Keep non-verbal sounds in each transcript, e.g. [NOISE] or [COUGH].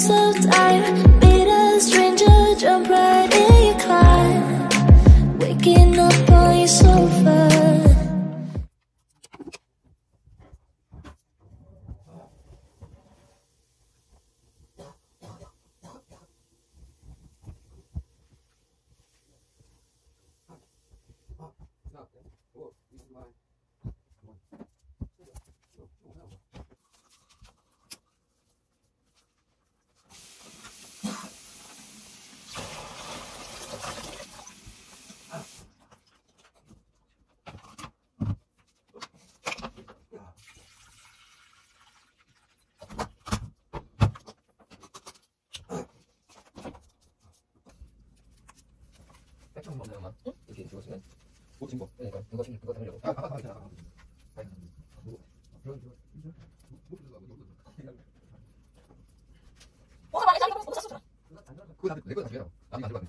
slow time 펼쳐 보면 아마 이렇게 들어오시면 오 진보 그러니까 이거 심 이거 담으려고 아 아까 아까 아까 뭐가 말해 자기가 못 찾았어 그거 내거 담겨 아니 가져가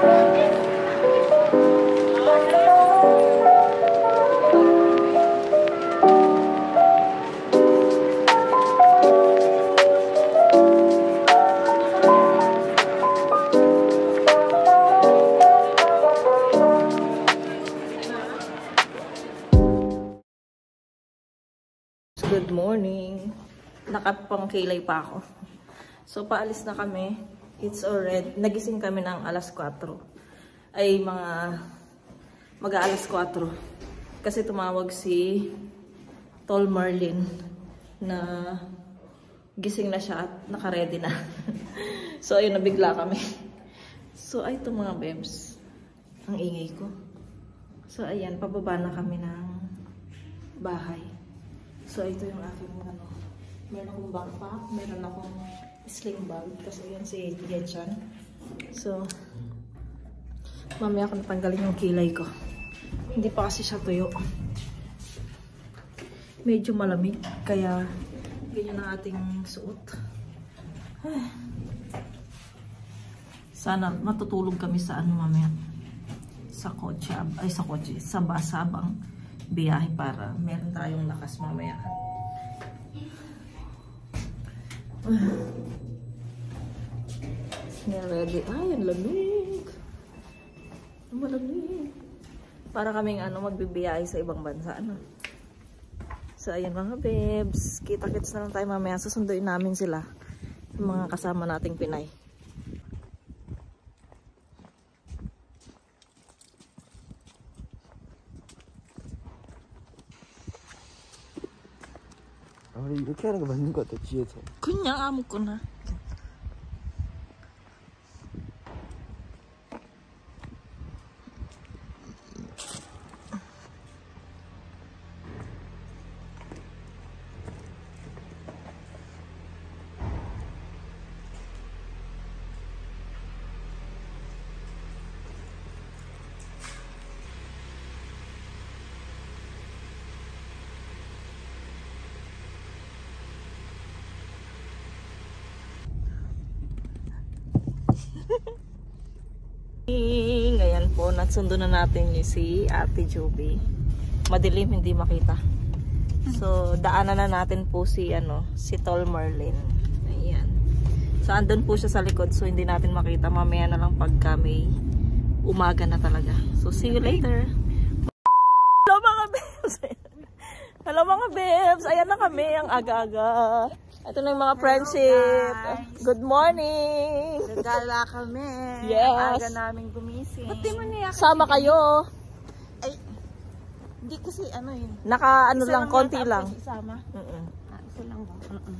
Good morning. Nakapang kilay pa ako. So, paalis na kami. It's already, nagising kami ng alas 4. Ay, mga, mag-aalas 4. Kasi tumawag si Tol Marlin na gising na siya at nakaredy na. [LAUGHS] so, ayun, nabigla kami. So, ay, ito mga bebs. Ang ingay ko. So, ayan, pababa na kami ng bahay. So, ito yung aking ano. Meron akong backpack, meron akong sling bag. Kasi yan si Yechan. So, mamaya ko natanggalin yung kilay ko. Hindi pa kasi siya tuyo. Medyo malamig. Kaya, ganyan ang ating suot. Sana matutulog kami sa ano mamaya. Sa kotse. Ay, sa kotse. Sa basabang biyahe para meron tayong lakas mamaya We're ready. Ay, ang lamig. Ang malamig. Para kaming ano, magbibiyahe sa ibang bansa. Ano? So, ayan mga bebs. Kita-kits na lang tayo mamaya. Susunduin namin sila. Yung mga kasama nating Pinay. 아, 원래 이렇게 하는 거 맞는 것 같아, 뒤에서. 그냥 아무거나. Ayan. natsundo na natin yung si Ate Joby. Madilim, hindi makita. So, daanan na natin po si, ano, si Tol Merlin. Ayan. So, andun po siya sa likod. So, hindi natin makita. Mamaya na lang pagka may umaga na talaga. So, see you later. Hello mga [LAUGHS] babes! Hello mga babes! Ayan na kami ang aga-aga. Ito na yung mga friendship. Good morning! Nagala kami. Yes. Aga namin gumising. Ba't di mo niya? Sama kayo. Hindi kasi ano yun. Naka ano Isa lang, konti yata lang. Isama. Mm-mm. Ah, isa lang ba? Mm-mm.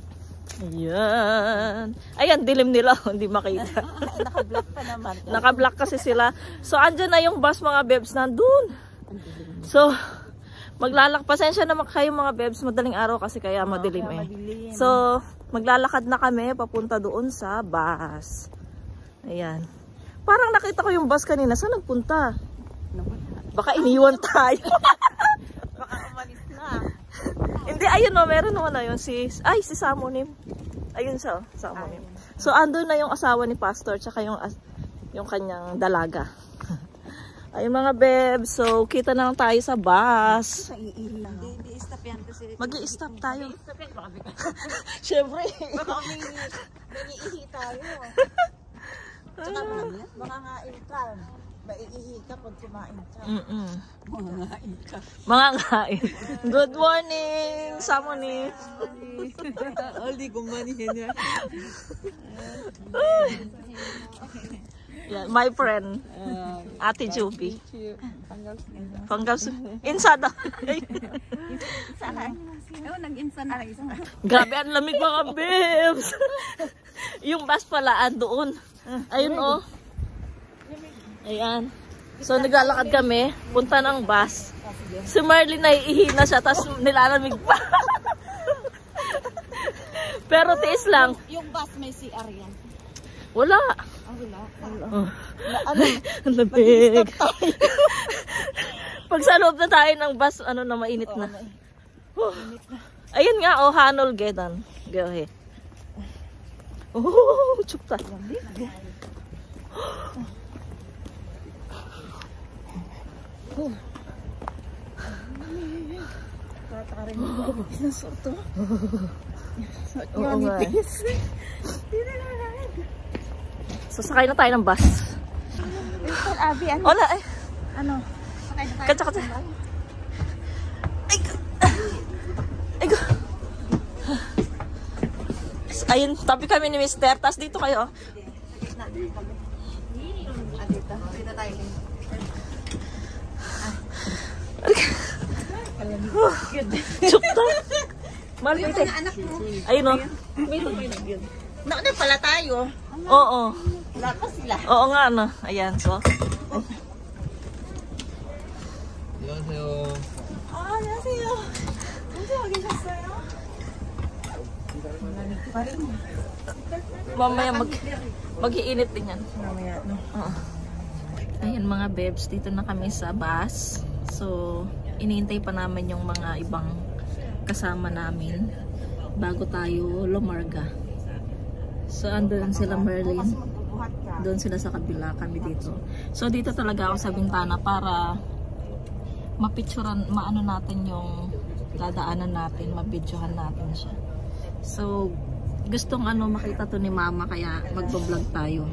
Ayan. Ayan, dilim nila. [LAUGHS] Hindi makita. [LAUGHS] Ay, naka-block pa naman. Naka-block kasi sila. So, andyan na yung bus mga bebs nandun. So, maglalak. Pasensya naman kayo mga bebs. Madaling araw kasi kaya madilim eh. Madilim. So, maglalakad na kami papunta doon sa bus. Ayan. Parang nakita ko yung bus kanina. Saan nagpunta? Baka iniwan tayo. [LAUGHS] Baka umalis na. Hindi, ayun no, meron naman na yun. Si, ay, si Samonim. Ayun siya, oh, Samonim. So, andun na yung asawa ni Pastor, tsaka yung, yung kanyang dalaga. Ayun mga bebs, so kita na lang tayo sa bus. Naiihi lang. Hindi, hindi stop yan kasi. mag stop tayo. Stop yan. Baka bigla. Siyempre. Baka umiihi. Naiihi tayo. [LAUGHS] Tsaka mga ngain ka. Maiihi ka pag kumain ka. Mga ngain ka. Mga ngain. Good morning, Samonim. Aldi gumanihin [LAUGHS] niya. Yan, my friend, Ate Juby. Panggas. Insada. Oo, nag-insan na isa. Grabe, ang lamig mga babes. yung bus pala, doon. Ayun oh. Ayan. So, naglalakad kami. Punta ng bus. Si Marlene naiihi na siya, tapos nilalamig pa. Pero tiis lang. Yung bus may CR yan. Wala. Ah. Oh. Ang lamig. Pag sa loob na tayo ng bus, ano na, mainit na. Oh. Ayun nga, oh, Hanol Gedan. Go ahead. Oh, chukta. Oo nga. eh. So, sakay na tayo ng bus. Sir Abby, ano? Wala eh. Ano? Sakay na tayo. Katsa, katsa. Ay. Ay, ko. Ayun, tabi kami ni Mister. Tapos dito kayo. Dito. Dito tayo. Chukta. Mahal ko ito. Ayun o. May ito, may ito. Nauna pala tayo. Oo. Wala pa sila. Oo nga, ano. Ayan, so. 안녕하세요. 아, 안녕하세요. 언제 와 계셨어요? Mamaya mag, mag-iinit din yan. Mamaya, no? Oo. Ayan mga bebs, dito na kami sa bus. So, iniintay pa namin yung mga ibang kasama namin bago tayo lumarga. So, andun sila Merlin. Doon sila sa kabila kami dito. So, dito talaga ako sa bintana para mapicturan, maano natin yung dadaanan natin, mabidyohan natin siya. So, gustong ano makita to ni mama kaya magbablog tayo.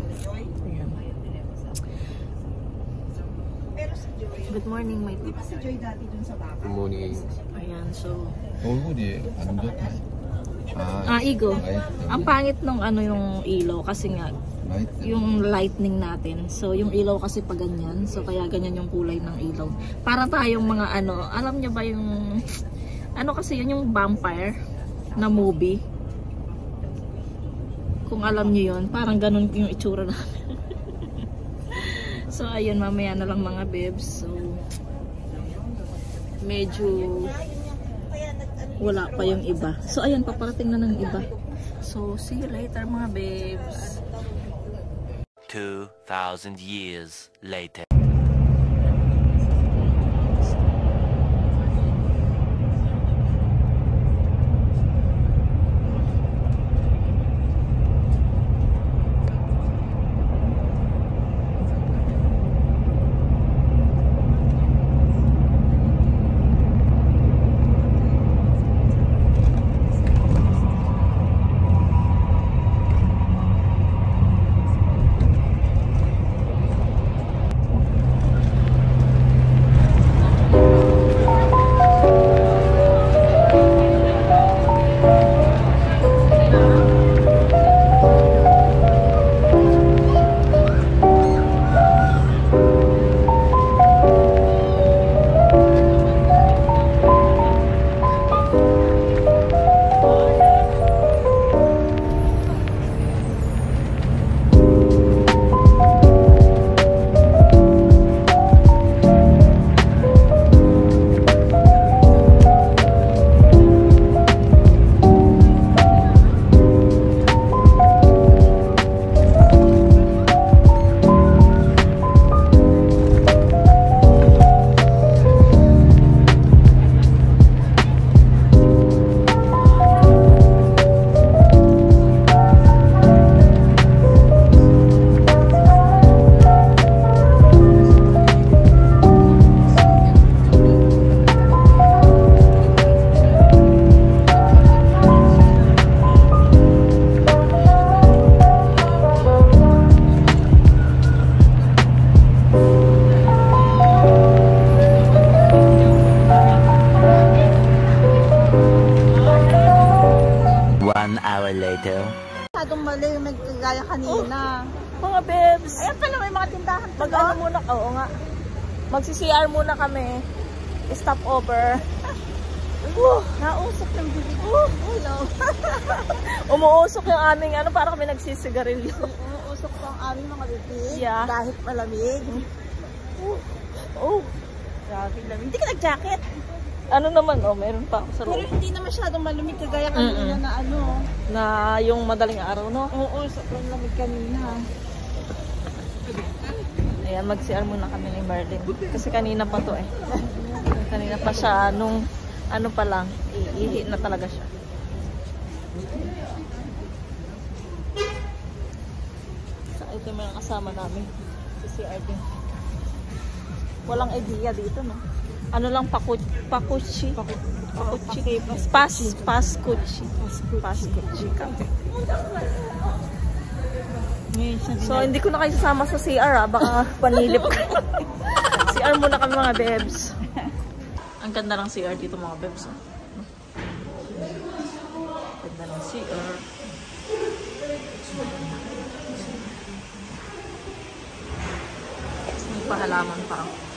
Ayan. Good morning, my people. Good morning. Ayan, so... Oh, hindi. Ano ba? Ah, ah igo. Okay. Ang pangit nung ano yung ilaw kasi nga Light. yung lightning natin. So yung ilaw kasi pa ganyan. So kaya ganyan yung kulay ng ilaw. Para tayong mga ano, alam nyo ba yung [LAUGHS] ano kasi yun yung vampire na movie. Kung alam nyo yun, parang ganun yung itsura namin. [LAUGHS] so ayun, mamaya na lang mga bebs. So medyo wala pa yung iba. So, ayan, paparating na ng iba. So, see you later mga babes. 2,000 years later. Magsi-CR muna kami. Stop over. Uh, nausok yung bibig. Uh, hello. [LAUGHS] Umuusok yung aming ano, para kami nagsisigarilyo. [LAUGHS] Umuusok po ang aming mga bibig. Yeah. Dahil malamig. Oh, Grabe lamig. Hindi ka nag-jacket. ano naman, oh, meron pa ako sa Pero loob. hindi na masyadong malamig kagaya kanina Mm-mm. na ano. Na yung madaling araw, no? Oo, sobrang lamig kanina. Ayan, mag-CR muna kami ni Merlin. Kasi kanina pa to eh. [LAUGHS] kanina pa siya, nung ano pa lang, iihi na talaga siya. Sa ito yung mga kasama namin. Si CR din. Walang idea dito, no? Ano lang, paku pakuchi? Pakuchi. Pas, paskuchi. Paskuchi. Cafe. So, hindi ko na kayo sasama sa CR ah. Baka [LAUGHS] panilip ka. CR muna kami mga bebs. Ang ganda ng CR dito mga bebs. Oh. Ganda ng CR. May pahalaman pa. oh.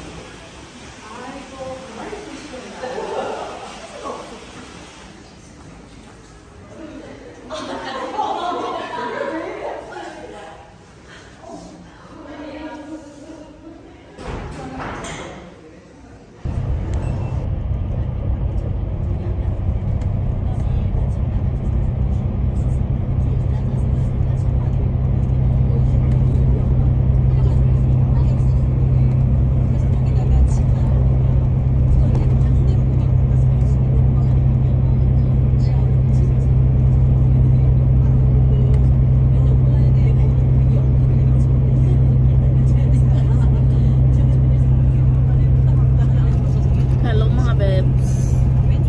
Hello mga bebs.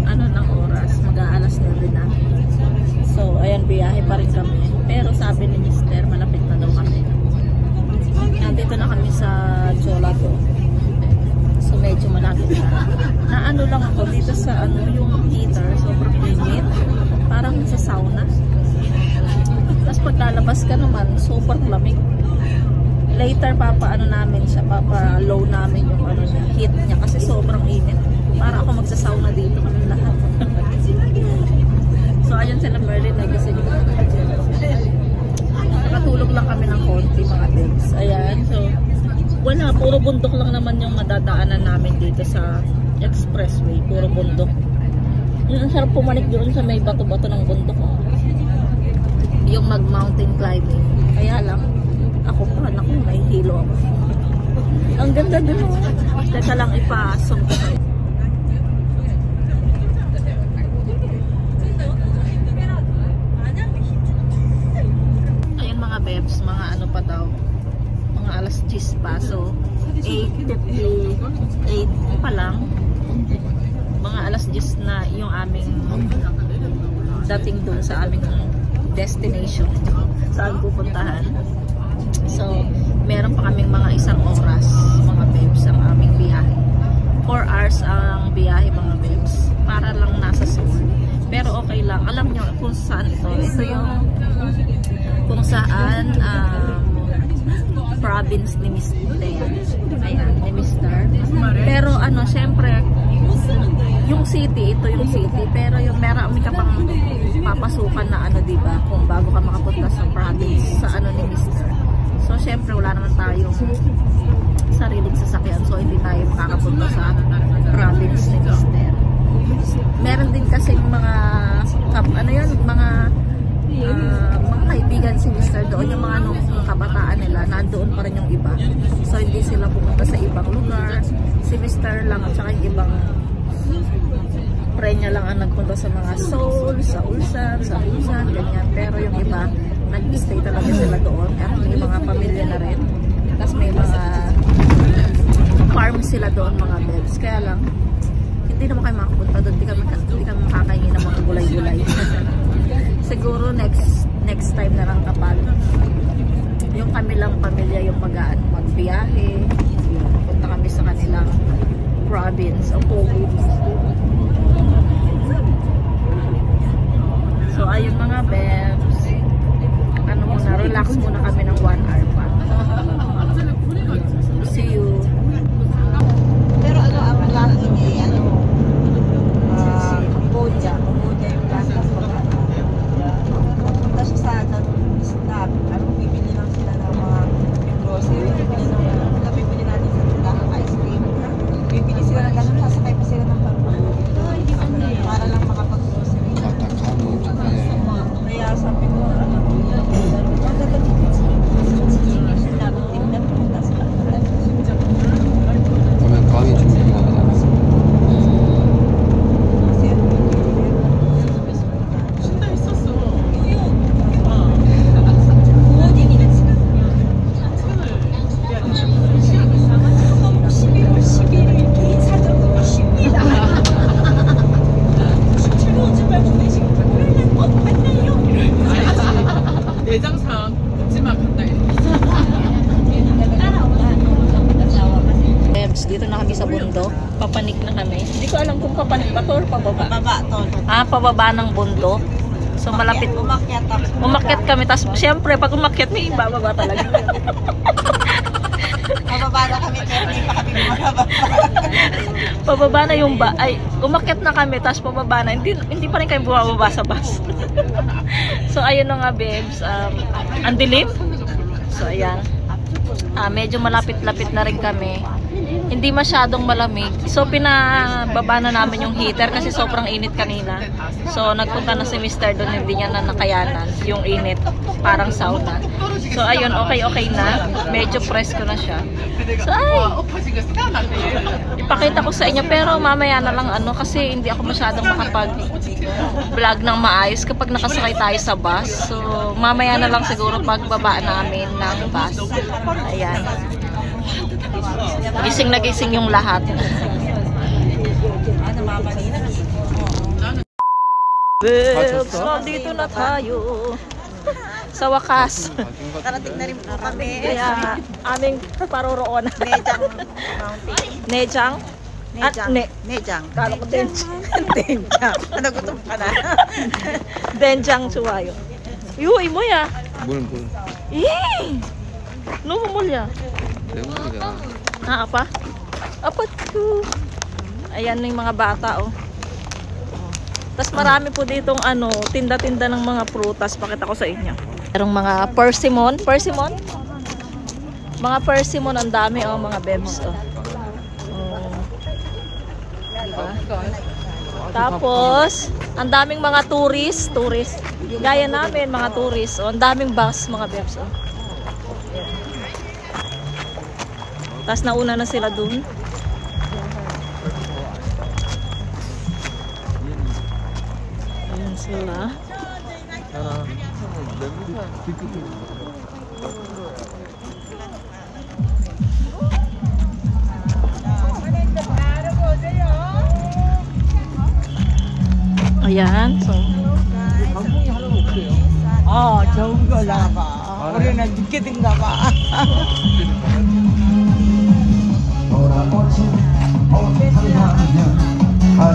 Ano ng oras? Mag-aalas na rin na. So, ayan, biyahe pa rin kami. Pero sabi ni Mister, malapit na daw kami. Nandito na kami sa Cholago. So, medyo malapit na. Na ano lang ako dito sa ano, yung heater. Sobrang init. Parang sa sauna. Tapos pag lalabas ka naman, super lamig. Later, papa ano namin siya, papa low namin yung ano niya, heat niya kasi sobrang init. Para ako magsasauna dito kami lahat. so, ayun sila Merlin, nagising na. Nakatulog lang kami ng konti mga babes. Ayan, so, wala, puro bundok lang naman yung madadaanan namin dito sa expressway. Puro bundok. Yung sarap pumanik doon sa may bato-bato ng bundok. oh. Yung mag-mountain climbing. Kaya lang, ako pa, naku, may hilo ako. Ang ganda dun. oh. Teka lang, ipasok ko kayo. Ayun mga bebs, mga ano pa daw. Mga alas 10 pa. So, 8.58 pa lang. Mga alas 10 na yung aming dating doon sa aming destination. Saan pupuntahan. So, meron pa kaming mga isang oras, mga babes, ang aming biyahe. 4 hours ang biyahe, mga babes. Para lang nasa Seoul. Pero okay lang. Alam nyo kung saan ito. Ito yung kung saan um, province ni Mr. Ayan, ni Mr. Pero ano, syempre, yung city, ito yung city. Pero yung meron ka pang papasukan na ano, di ba? Kung bago ka makapunta sa province, sa ano ni Mr. So, syempre, wala naman tayong sariling sasakyan. So, hindi tayo makakapunta sa province ni Mr. Meron din kasi mga, kap- ano yun, mga ah, mga kaibigan si Mr. doon, yung mga nung kabataan nila, nandoon pa rin yung iba. So, hindi sila pumunta sa ibang lugar. Si Mr. lang at saka yung ibang prenya lang ang nagpunta sa mga Seoul, sa Ulsan, sa Ulsan, ganyan. Pero yung iba, nag-stay talaga sila doon. At may mga pamilya na rin. Tapos may mga farm sila doon, mga beds. Kaya lang, hindi naman kayo makapunta doon. Hindi kami, hindi kami makakahingi ng mga gulay-gulay. [LAUGHS] Siguro next next time na lang kapag yung kami lang pamilya yung mag magbiyahe. Punta kami sa kanilang province o province. So, ayun mga bebs. ano muna, relax muna kami ng one hour pa. See you. Pero ano ang laki niya, Bebs, eh. dito na kami sa bundok. Papanik na kami. Hindi ko alam kung papanik ba to or pababa. Pababa to. Ah, pababa ng bundok. So malapit. Umakyat, umakyat kami. Tapos siyempre, pag umakyat, may ibababa talaga. [LAUGHS] Mababa na kami pero hindi pa kami bumababa. [LAUGHS] pababa na yung ba, ay, umakyat na kami, tapos pababa na. Hindi, hindi pa rin kami bumababa sa bus. [LAUGHS] so ayun na nga, babes. Um, ang dilim. So ayan. Ah, medyo malapit-lapit na rin kami. Hindi masyadong malamig. So pinababa na namin yung heater kasi sobrang init kanina. So nagpunta na si Mr. doon, hindi niya na nakayanan yung init. Parang sauna. So ayun, okay-okay na. Medyo presko na siya. So ay, ipakita ko sa inyo pero mamaya na lang ano kasi hindi ako masyadong makapag vlog ng maayos kapag nakasakay tayo sa bus. So mamaya na lang siguro pagbaba namin ng bus. Ayan. Gising na gising yung lahat. Babes, nandito na tayo. Sa wakas. Tarating na rin po kami. Kaya aming paroroonan. Nejang Mountain. Nejang? At Nejang. ne Nejang. Kala ko Denjang. Nejang. Ano gutom ka na? Denjang Chuwayo. Yu, imo ya. 뭘 뭘? Eh! No mo ya. 내가 Ah, apa? Apa ko? Ayan yung mga bata, oh. Tapos marami po ditong ano, tinda-tinda ng mga prutas. Pakita ko sa inyo. Merong mga persimmon. Persimmon? Mga persimmon, ang dami, oh, mga bebs, oh. Oh. Diba? Tapos, ang daming mga tourist, tourist. Gaya namin, mga tourist. Oh, ang daming bus, mga bebs, oh. Tapos nauna na sila dun. Ayan sila. Ayan, so. Oh, jauh juga lah, Pak. Nak dikit Pak.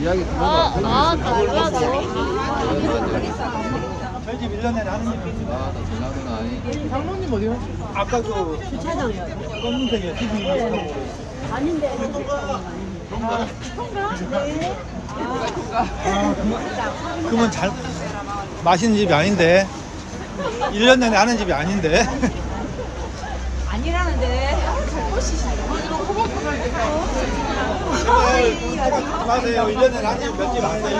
이야기 아, 아, 달라고? 저희 집 1년에 하는 일 아나 전화는 아니. 장모님 어디요? 아까 그 검은색이요 TV 아, 그- 그러면 잘 맛있는 집이 아닌데 1년 내내 하는 집이 아닌데 아니라는데. 마세요. 1년 내내 하는 몇집 아세요?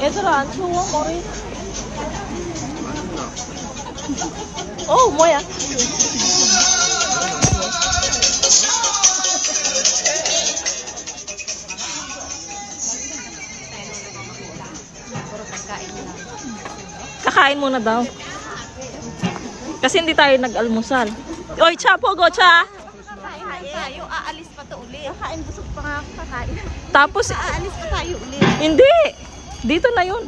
얘들아 안 추워 머리? 어 뭐야? Kakain muna daw. Kasi hindi tayo nag-almusal. Oy, cha, pogo, cha! Tayo, aalis pa to uli. Kain busog pa nga ako kakain. Tapos, Aalis pa tayo uli. Hindi! Dito na yun.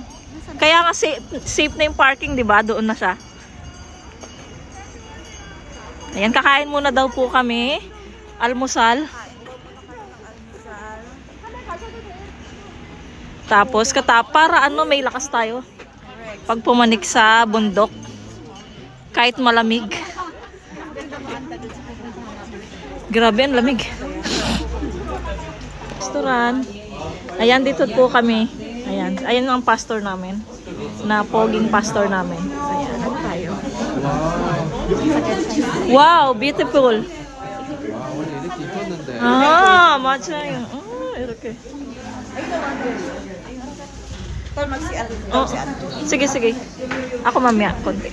Kaya nga safe, safe na yung parking, di ba? Doon na siya. Ayan, kakain muna daw po kami. Almusal. Tapos, kata, para ano, may lakas tayo. Pag pumanik sa bundok. Kahit malamig. Grabe, ang lamig. Restaurant. Ayan, dito po kami. Ayan. Ayan ang pastor namin. Na poging pastor namin. Ayan. tayo. Wow, beautiful. Ah, 맞아요. 어, 이렇게. Tol, magsi-ano. Oh, sige, sige. Ako mamaya, konti.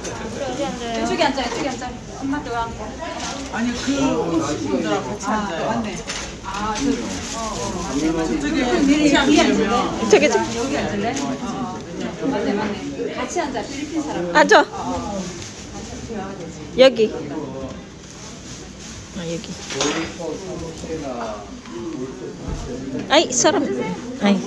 이쪽에 앉아, 이쪽에 앉아. 엄마 도 앉고. 아니, 그 분들하고 같이 앉아요. 맞네. 아, 저, 어, 어. 저쪽에 위에 앉을래? 저기, 저기. 여기 앉을래? 어, 어. 맞네, 맞네. 같이 앉아, 필리핀 사람. 앉아. 여기. 아, 여기. 아이, 사람. 아이.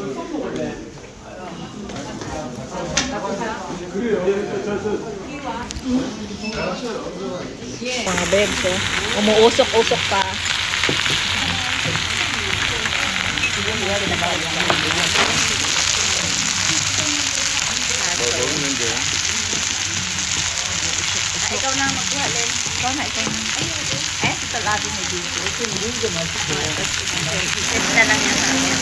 Mga bebs eh. Umuusok-usok pa. Ikaw na magkuha, Len. Ikaw na, ikaw na. Eh, ito lagi may dito. Ito yung dito. Ito na lang yan sa akin.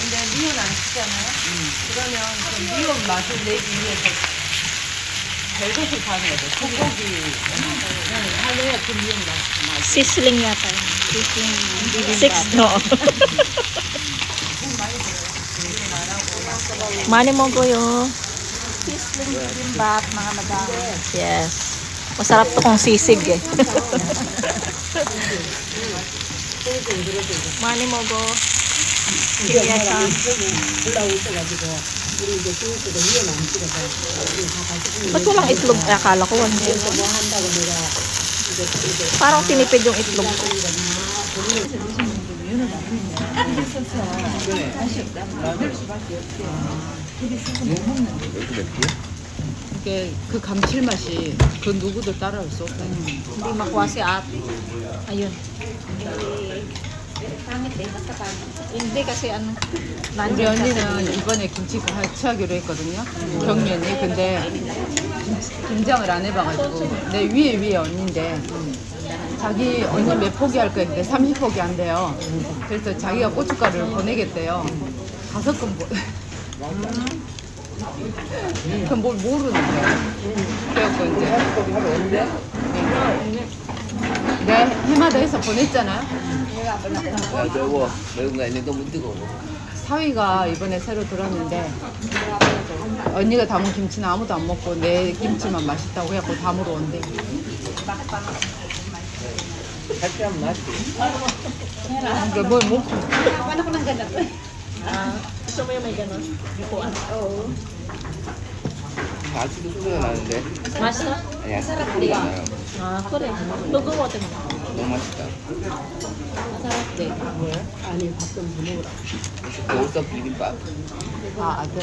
Hindi, hindi yun lang. Ito na. Ito na lang. Hindi yun lang. Hindi yun lang. 별것을 파는 거죠. 소고기. 하루에 그 미원 맛. Sisling yata. Sisling. Six, no. Mani mo ko yun. Sisling bibimbap, mga madami. Yes. Masarap to kung sisig eh. Mani mo go. Kiyasa. Ba't walang itlog? Eh, akala ko wala. Parang tinipid yung itlog ko. 이게 그 감칠맛이 그 누구도 따라올 수 없다. Hindi Hindi kasi ano. 우리 nandiyan kasi. 언니는 이번에 김치 같이 하기로 했거든요. 경면이 근데 김장을 안 해봐가지고 내 위에 위에 언니인데 자기 언니 몇 포기 할 거였는데 30포기 한대요. 그래서 자기가 고춧가루를 보내겠대요. 다섯 건 보. [LAUGHS] 그럼 뭘 모르는데. 그래갖고 이제 내가 해마다 해서 보냈잖아요. 아, 매워. 매운 거 아닌데 너무 뜨거워. 사위가 이번에 새로 들었는데 언니가 담은 김치는 아무도 안 먹고 내 김치만 맛있다고 해갖고 담으러 온대. 살짝 맛이. 그러니까 뭘 먹고? Bukuan. 아직도 소리가 나는데. 아니 야, 사람들이야. 아 그래. 너 그거 어때? 너무 맛있다. 사람들. 네, 왜? 아니 밥좀더 먹으라. 돌솥 비빔밥. 아, 아, 네.